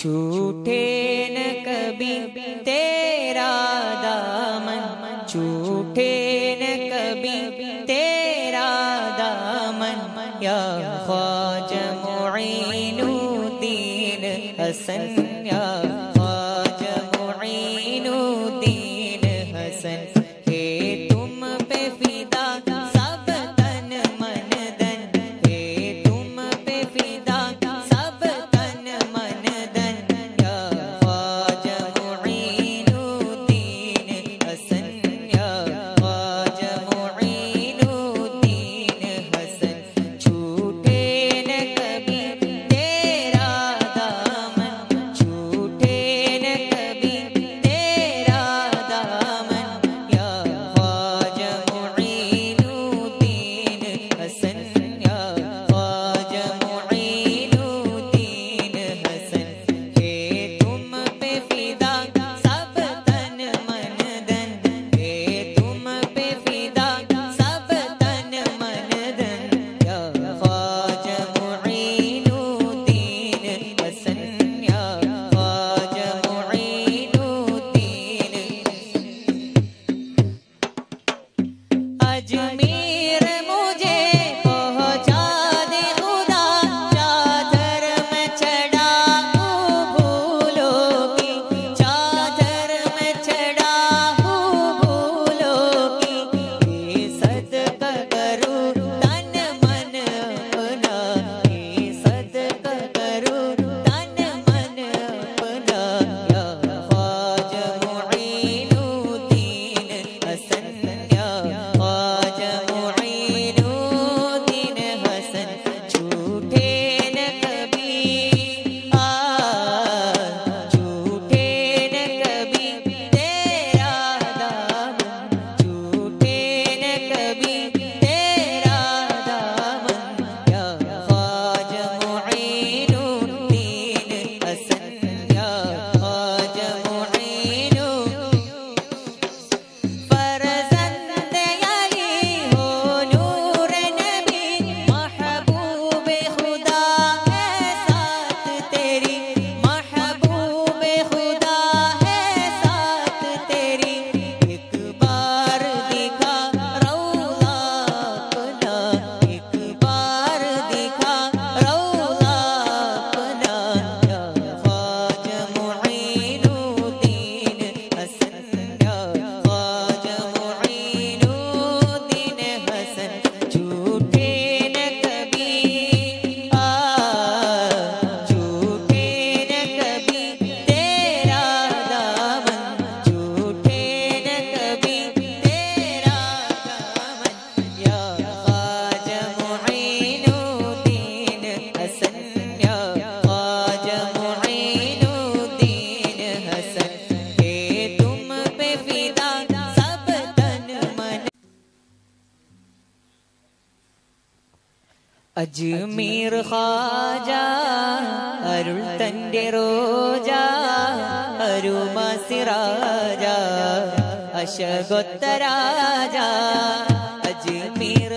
छूटे न कभी तेरा दामन छूटे न कभी तेरा दामन। या ख्वाज मुइनुद्दीन हसन, या അജ്മീർ ഖാജ അരുൾ തന്റെ റോജ അരുമസിറാജ അശഗോത്തരാജ അജ്മീർ